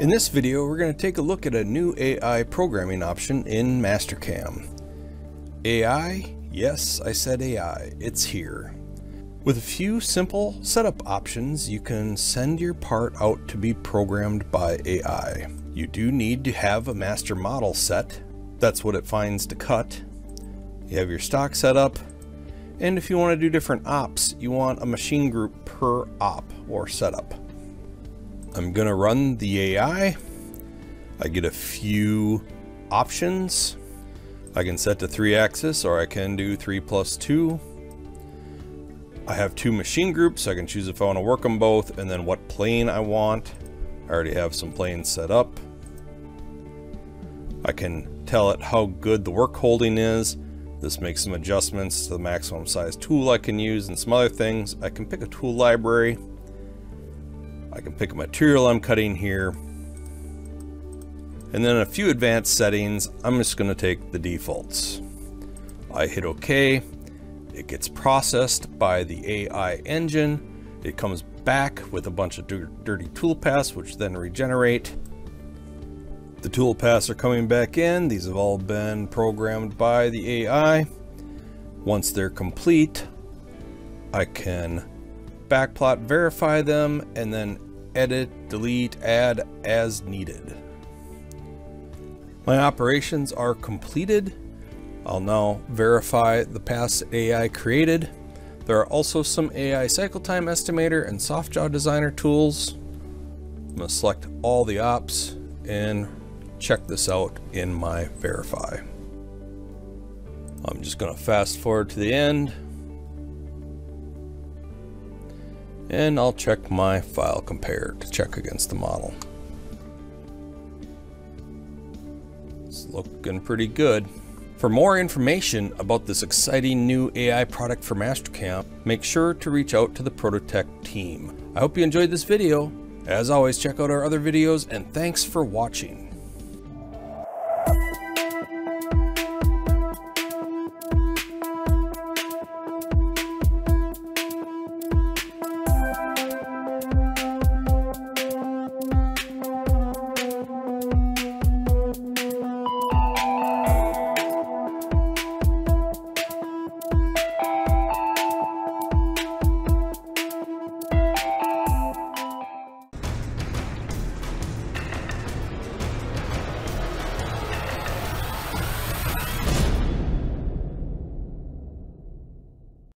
In this video, we're going to take a look at a new AI programming option in Mastercam. AI? Yes, I said AI. It's here. With a few simple setup options, you can send your part out to be programmed by AI. You do need to have a master model set. That's what it finds to cut. You have your stock set up. and if you want to do different ops, you want a machine group per op or setup. I'm gonna run the AI. I get a few options. I can set to three axis or I can do three plus two. I have two machine groups. I can choose if I want to work them both and then what plane I want. I already have some planes set up. I can tell it how good the work holding is. This makes some adjustments to the maximum size tool I can use and some other things. I can pick a tool library I can pick a material I'm cutting here. And then a few advanced settings, I'm just going to take the defaults. I hit OK. It gets processed by the AI engine. It comes back with a bunch of dirty toolpaths, which then regenerate. The toolpaths are coming back in. These have all been programmed by the AI. Once they're complete, I can backplot verify them and then edit, delete, add as needed. My operations are completed. I'll now verify the paths AI created. There are also some AI cycle time estimator and SoftJaw designer tools. I'm to select all the ops and check this out in my verify. I'm just going to fast forward to the end. And I'll check my file compare to check against the model. It's looking pretty good. For more information about this exciting new AI product for Mastercam, make sure to reach out to the ProtoTek team. I hope you enjoyed this video. As always, check out our other videos and thanks for watching.